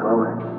slowly.